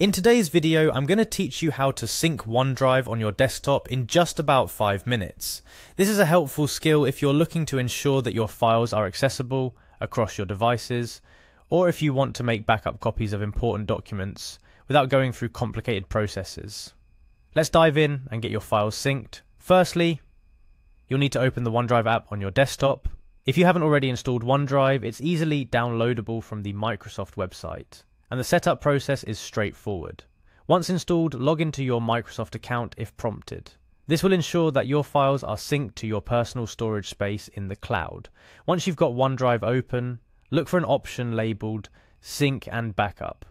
In today's video, I'm going to teach you how to sync OneDrive on your desktop in just about 5 minutes. This is a helpful skill if you're looking to ensure that your files are accessible across your devices, or if you want to make backup copies of important documents without going through complicated processes. Let's dive in and get your files synced. Firstly, you'll need to open the OneDrive app on your desktop. If you haven't already installed OneDrive, it's easily downloadable from the Microsoft website and the setup process is straightforward. Once installed, log into your Microsoft account if prompted. This will ensure that your files are synced to your personal storage space in the cloud. Once you've got OneDrive open, look for an option labeled Sync and Backup.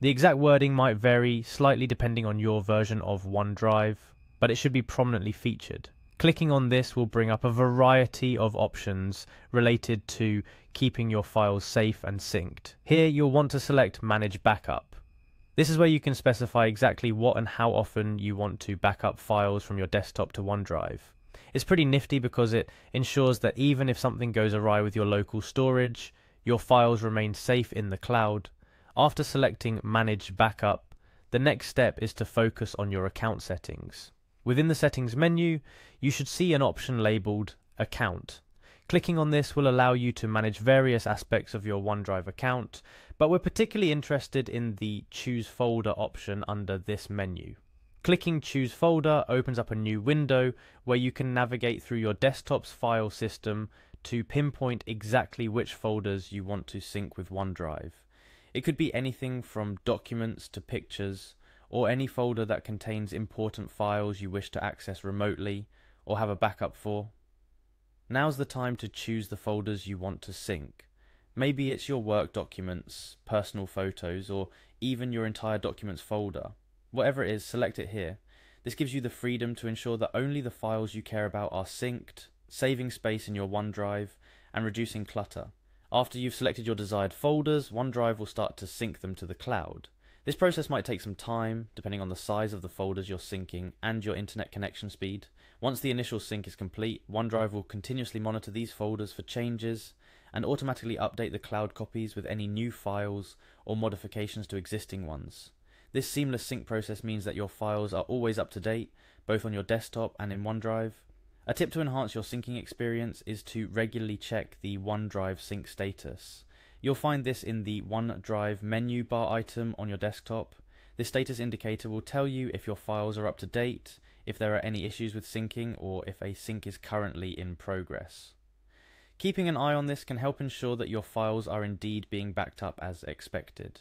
The exact wording might vary slightly depending on your version of OneDrive, but it should be prominently featured. Clicking on this will bring up a variety of options related to keeping your files safe and synced. Here you'll want to select Manage Backup. This is where you can specify exactly what and how often you want to back up files from your desktop to OneDrive. It's pretty nifty because it ensures that even if something goes awry with your local storage, your files remain safe in the cloud. After selecting Manage Backup, the next step is to focus on your account settings. Within the settings menu, you should see an option labeled Account. Clicking on this will allow you to manage various aspects of your OneDrive account, but we're particularly interested in the Choose Folder option under this menu. Clicking Choose Folder opens up a new window where you can navigate through your desktop's file system to pinpoint exactly which folders you want to sync with OneDrive. It could be anything from documents to pictures, or any folder that contains important files you wish to access remotely or have a backup for. Now's the time to choose the folders you want to sync. Maybe it's your work documents, personal photos, or even your entire documents folder. Whatever it is, select it here. This gives you the freedom to ensure that only the files you care about are synced, saving space in your OneDrive, and reducing clutter. After you've selected your desired folders, OneDrive will start to sync them to the cloud. This process might take some time, depending on the size of the folders you're syncing and your internet connection speed. Once the initial sync is complete, OneDrive will continuously monitor these folders for changes and automatically update the cloud copies with any new files or modifications to existing ones. This seamless sync process means that your files are always up to date, both on your desktop and in OneDrive. A tip to enhance your syncing experience is to regularly check the OneDrive sync status. You'll find this in the OneDrive menu bar item on your desktop. This status indicator will tell you if your files are up to date, if there are any issues with syncing, or if a sync is currently in progress. Keeping an eye on this can help ensure that your files are indeed being backed up as expected.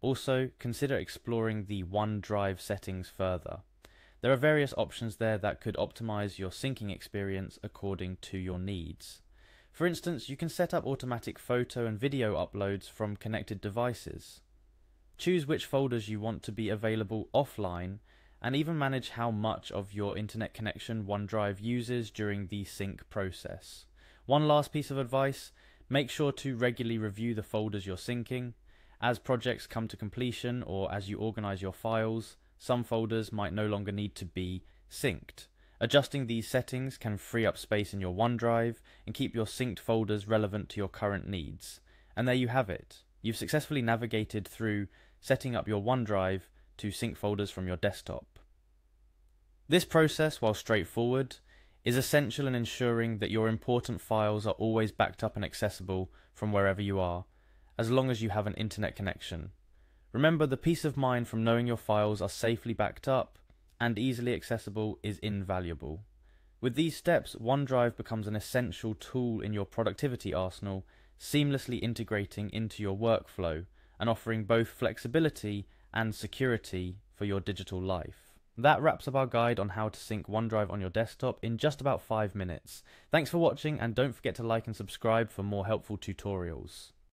Also, consider exploring the OneDrive settings further. There are various options there that could optimize your syncing experience according to your needs. For instance, you can set up automatic photo and video uploads from connected devices. Choose which folders you want to be available offline and even manage how much of your internet connection OneDrive uses during the sync process. One last piece of advice make sure to regularly review the folders you're syncing. As projects come to completion or as you organize your files, some folders might no longer need to be synced. Adjusting these settings can free up space in your OneDrive and keep your synced folders relevant to your current needs. And there you have it. You've successfully navigated through setting up your OneDrive to sync folders from your desktop. This process, while straightforward, is essential in ensuring that your important files are always backed up and accessible from wherever you are, as long as you have an internet connection. Remember, the peace of mind from knowing your files are safely backed up and easily accessible is invaluable. With these steps, OneDrive becomes an essential tool in your productivity arsenal, seamlessly integrating into your workflow and offering both flexibility and security for your digital life. That wraps up our guide on how to sync OneDrive on your desktop in just about 5 minutes. Thanks for watching and don't forget to like and subscribe for more helpful tutorials.